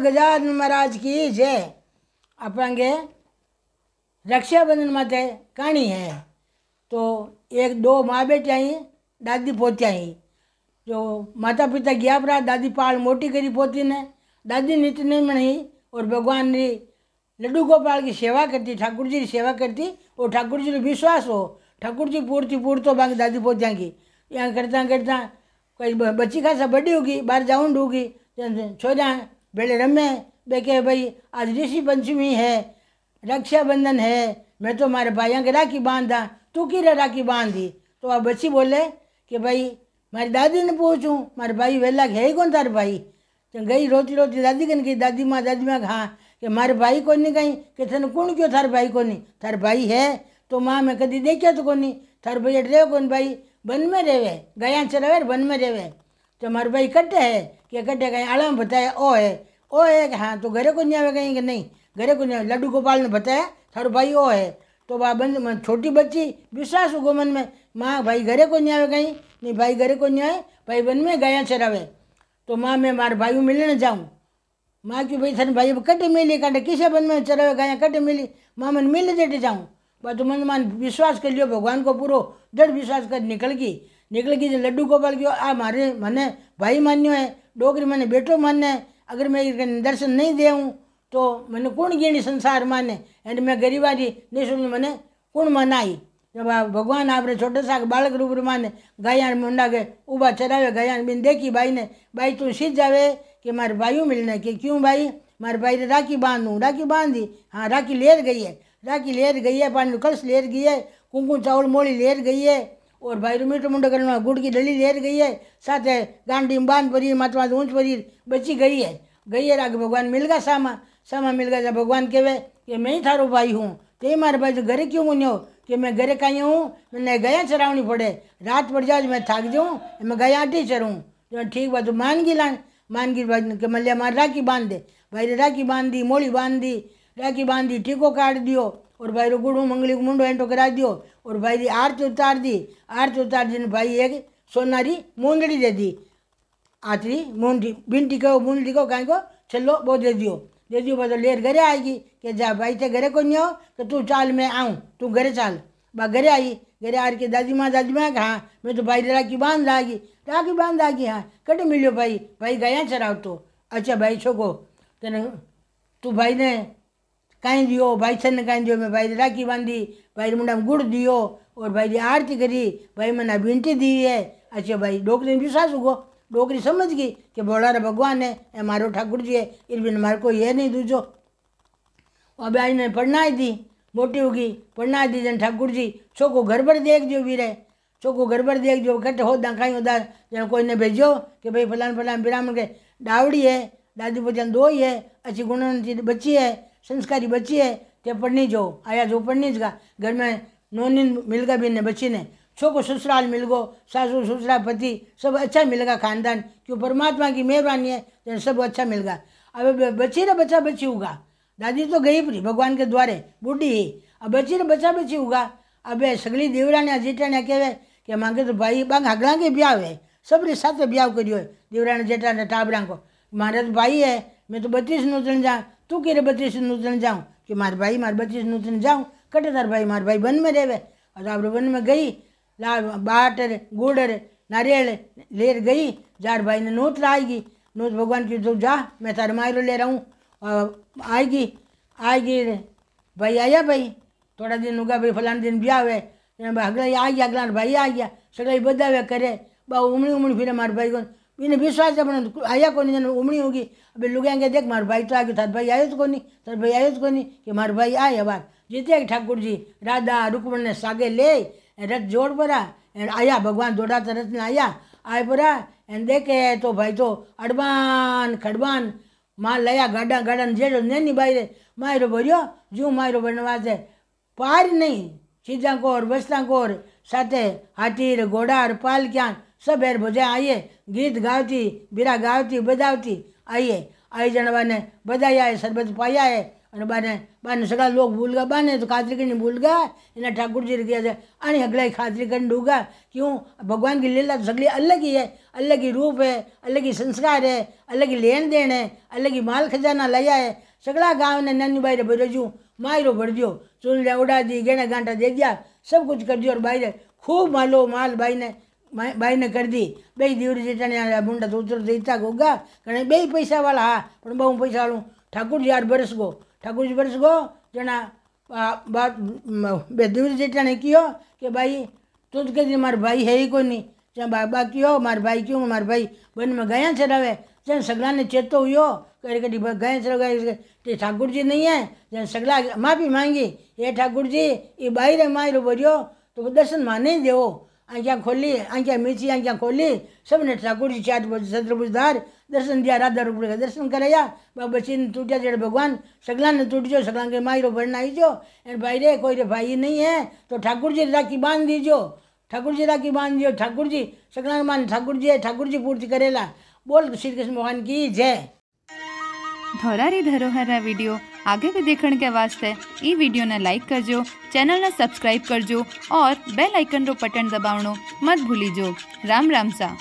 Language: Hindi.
गजानन महाराज की जय। रक्षाबंधन माते कहानी है। तो एक दो माँ बेटियाँ दादी पोतियाँ जो माता पिता गया परा दादी पाल मोटी करी पोती ने दादी नित्य नहीं मनी और भगवान ने लड्डू गोपाल की सेवा करती ठाकुर जी की सेवा करती और ठाकुर जी को विश्वास हो ठाकुर जी पूर्ति पूर्तो बाकी दादी पोतिया की यहाँ करता करता कोई बच्ची खासा बड़ी होगी बाहर जाऊंड होगी छोरा बेड़े रमे बे के भाई आज ऋषि पंचमी है रक्षाबंधन है मैं तो हमारे भाइयों के राखी बांधा तू की राखी बांधी तो वह बच्ची बोले कि भाई मारी दादी ने पूछूँ मारे भाई वेला है ही कौन तारे भाई तो गई रोती रोती दादी कन गई दादी माँ दादी माँ हाँ कि मारे भाई को नहीं कहीं कि तेन कौन क्यों थारे भाई को नहीं थारे भाई है तो माँ मैं कभी देखा तो कोनी थारे भैया रहे कौन भाई वन में रेवे गया चरावे वन में रेवे तो हमारे भाई कट्टे है कि कट्टे कहीं आड़ा में बताया ओ है ओ है कि हाँ तो घरे को नहीं आवे कहीं कि नहीं घरे को नहीं आवे। लड्डू गोपाल ने बताया थारो भाई ओ है तो वह बंद छोटी बच्ची विश्वास हो मन में माँ भाई घरे को आवे कहीं? नहीं भाई घरे को आए भाई बन में गया चरावे। तो माँ मैं मारे भाई मिलने जाऊँ। माँ की भाई, थाने भाई कटे मिली, काटे किसे बन में चरावे गया कटे मिली? माँ मन मिल जेटे जाऊँ। बस तो मन मान विश्वास कर लियो, भगवान को पूरो दृढ़ विश्वास कर निकल गई। निकल गई लड्डू गोपाल गयो, आ मारे, मने भाई मान्यो है, डोगरी मैंने बेटो माने अगर मैं दर्शन नहीं दे हूँ तो मैंने कौन गिणी संसार माने? एंड मैं गरीबारी नहीं सुन मैंने कौन मनाई? भगवान आपने छोटे सा बालक रूप माने गाया मुंडा के ऊबा चरावे गाया बिन देखी भाई ने भाई तू सीध जावे कि मारे भाइयों मिलने कि क्यों भाई मारे भाई ने राखी बांधूँ राखी बाँध दी हाँ राखी लेर गई है राखी लेर गई है पानी कलश लेर गई है कुंकुम चावल मोली लेर गई है और भाई रू मीठो मुंडो करने गुड़ की डली लेर गई है साथ है गांडी में बाँध परी माता ऊंच परी बची गई है गई है आगे भगवान मिल गया सामा सामा मिल गया भगवान कहे कि मैं ही थारो भाई हूँ ते मारे भाई घरे क्यों नहीं कि मैं घरे कहीं हूँ मैंने गया चरावनी पड़े रात पड़ जाओ मैं थक जाऊँ मैं गया आटी चरूँ जो ठीक बात मान गई लान मान गई कि मल्लिया मार राखी बाँध दे भाई ने राखी बाँध दी मोड़ी बाँध दी राखी बाँध दी टीको काट दियो और भाई रो गुड़ू मंगली को मुंडो एंटो करा दियो और भाई री आरती उतार दी आरती उतार दी भाई एक सोनारी मुंडड़ी दे दी आतरी मुंडी बिनटी कहो मुंडी को काहे को चलो वो दे दियो दियो बस लेर घरे आएगी? कि जा, भाई थे घरे को नहीं हो? तो तू चाल, मैं आऊँ, तू घरे चाल। बा घरे आई, घरे आ के दादी माँ दादी माँ हाँ मैं तो भाई राखी बाँध लागी, राखी बाँध लागी हाँ कट मिलो भाई भाई गया चराव तो अच्छा भाई, छोको, तेने, तू भाई ने कहीं दियो, भाई सन ने कांई दियो, मैं भाई राखी बांधी, भाई मुंडा में गुड़ दियो, और भाई आरती करी, भाई मैंने बिनती दी है। अच्छा भाई डोकरी ने विश्वास हुआ डोकरी समझ गई कि रे भगवान है ए मारो ठाकुर जी है इस बिन मारे को ये नहीं दूजो अब आई ने पढ़ना दी मोटी होगी पढ़ना दी जन ठाकुर जी छोको घर पर देख जो वीरे छोको घर पर देख जो कट हो खाई होता जन कोई ने भेजो कि भाई फलान फलान ब्राह्मण के डावड़ी है दादी बचन दो ही है अच्छी गुणवंती बच्ची है संस्कारी बच्ची है ते पढ़नी जो आया जो पढ़नी का घर में नोनी मिल गया भी ने बच्ची ने छोको ससुराल मिल गो, सासू, ससुरा, पति, सब अच्छा मिलेगा खानदान। क्यों परमात्मा की मेहरबानी है तो सब अच्छा मिल गया। अब बची रे बच्चा बच्ची होगा। दादी तो गई परी भगवान के द्वारे, बूढ़ी ही। अब बची रे बच्चा बच्ची होगा। अब सगली देवराणिया, जेठाणिया कहे कि मांगे तो भाई, बांग हगला के ब्याह है सबरे साथ ब्याह करियो है देवराणी जेठाने टाबरा को। मारे तो भाई है, मैं तो बत्तीस नूतन जाऊँ। तू कह रहे, बत्तीस नूतन जाऊँ? कि मार भाई, मार बत्तीस नूतन जाऊँ। कटे तार भाई, मारे भाई वन में रहे और आप वन में गई ला बाटर गुड़ नारियल लेर गई जार भाई ने नोत लाएगी नोत भगवान की तो जा मैं तार मायरो ले रहा हूँ आएगी आएगी भाई आया भाई थोड़ा दिन होगा भाई फलाना दिन ब्याह हुए अगला आ गया अगला भाई आ गया सगला बधावे करे बा उमड़ी उमड़ी फिर मारे भाई को इन्हें विश्वास है आया को नहीं उमड़ी होगी अभी लोग आएँगे देख मार भाई तो आ गया थार भाई आयो तो कोनी थार भाई आयो तो कोनी कि मार भाई आए बार जीते ठाकुर जी राधा रुकमण ने सागे ले रथ जोड़ पड़ा एंड आया भगवान दौड़ाता रथ ने आया आए पड़ा एंड देखे तो भाई तो अड़बान खड़बान माँ लया गाडा गाडा जेड़ो नेनी बाई रे मायरो भरियो जू मायरो बनवासे पार नहीं सीधा कोर बसता कोर साथे हाथी घोड़ा पाल क्या सब हेर भोजा आइए गीत गावती बीरा गावती बजावती आइए आई जन बाने बजाया है शरबत पाया है અને બાને બાને સગા લોક ભૂલ ગયા બાને તો ખાતરી કરીને भूल गया इन्हें ठाकुर जी ने किया जाए अने अगला खातरी करने डूगा क्यों भगवान की लीला तो सगली अलग ही है अलग ही रूप है अलग ही संस्कार है अलग ही लेन देन है अलग ही माल खजाना लाया है सगला गाँव ने नन्नी बाई रे भरजू मायरो भरजो चूल्हा उड़ा दी गेना गांठा दे दिया सब कुछ कर दियो और बाई खूब मालो माल बाई ने બાઈને કરી દી બે દીવડી જેટાણે મુંડા તો ઉતર દેતા ગોગા કારણ બે પૈસાવાળા હા પણ બહુ પૈસાવાળું ઠાકુરજી આઠ બરસ ગો ठाकुर जी वर्ष को जना बात बेदवीर जी ने कियो हो कि भाई तुझ के जी मार भाई है ही कोई नहीं चाहे बाबा की मार भाई क्यों, मार भाई बन में गया चरावे जन सगला ने चेतो हुई करे कभी गए चरावे ठाकुर जी नहीं है जन सगला माफ़ी मांगी ये ठाकुर जी ये बाहर है माहिर बोलियो तो दर्शन माने देवो। आंखियाँ खोली, आंखियाँ मिर्ची आंखियाँ खोली सबने ठाकुर जी चार सत्र बुझदार दिया राधा रूप का दर्शन कराया बाबा चीन टूटा जड़ भगवान सगला ने टूट जो सगला के माई रो भरना आई जो एन भाई रे कोई रे भाई नहीं है तो ठाकुर जी राखी बांध दीजो ठाकुर जी राखी बांध दियो ठाकुर जी सगला मान ठाकुर जी है ठाकुर जी पूर्ति करेला बोल श्री कृष्ण भगवान की जय ધોરારી ધરોહરના વિડીયો આગળ દેખણ કે વાસ્તે એ વિડીયોને લાઈક કરજો ચેનલને સબસ્ક્રાઈબ કરજો ઓર બેલ આઇકનનો બટન દબાવણો મત ભૂલીજો રામ રામ સા